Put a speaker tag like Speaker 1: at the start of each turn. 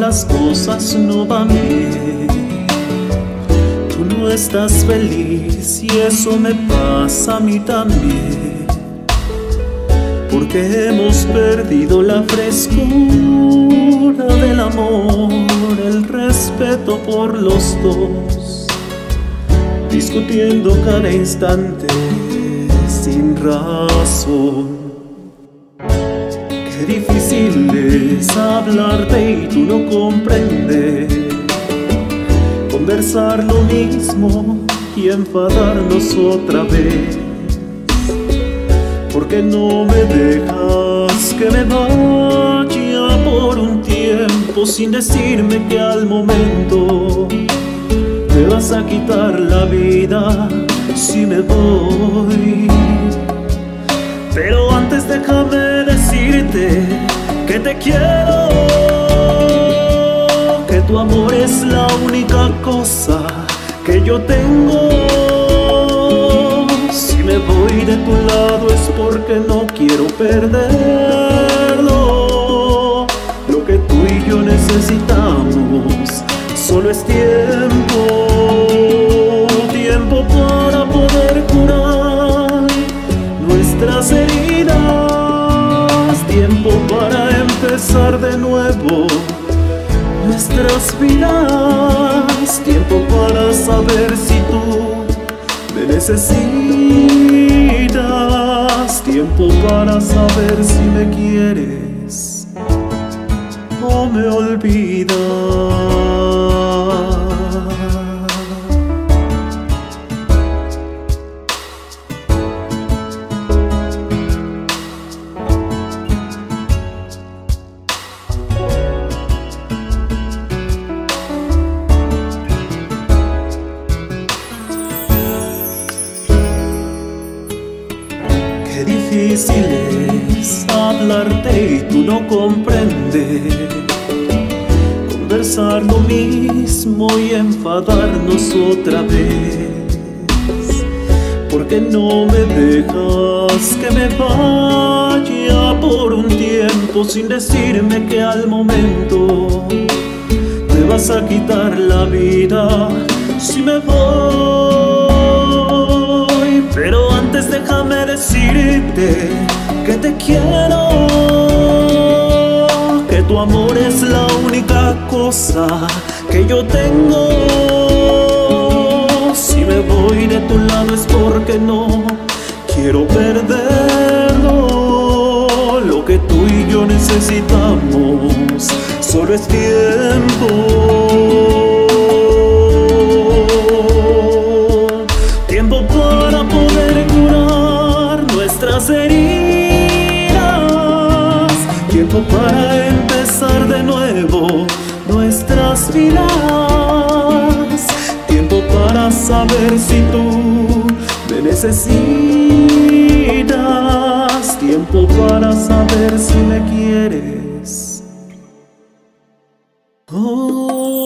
Speaker 1: las cosas no van bien. Tú no estás feliz y eso me pasa a mí también. Porque hemos perdido la frescura del amor, el respeto por los dos, discutiendo cada instante sin razón. Difícil es hablarte y tú no comprendes. Conversar lo mismo y enfadarnos otra vez. Porque no me dejas que me vaya por un tiempo sin decirme que al momento me vas a quitar la vida si me voy. Pero antes déjame que te quiero, que tu amor es la única cosa que yo tengo. Si me voy de tu lado es porque no quiero perderlo. Lo que tú y yo necesitamos solo es tiempo, tiempo para nuestras vidas, tiempo para saber si tú me necesitas, tiempo para saber si me quieres o me olvidas. Difícil es hablarte y tú no comprendes. Conversar lo mismo y enfadarnos otra vez. Porque no me dejas que me vaya por un tiempo sin decirme que al momento me vas a quitar la vida si me voy. Déjame decirte que te quiero, que tu amor es la única cosa que yo tengo. Si me voy de tu lado es porque no quiero perderlo. Lo que tú y yo necesitamos solo es tiempo. Heridas. Tiempo para empezar de nuevo nuestras vidas. Tiempo para saber si tú me necesitas. Tiempo para saber si me quieres. Oh.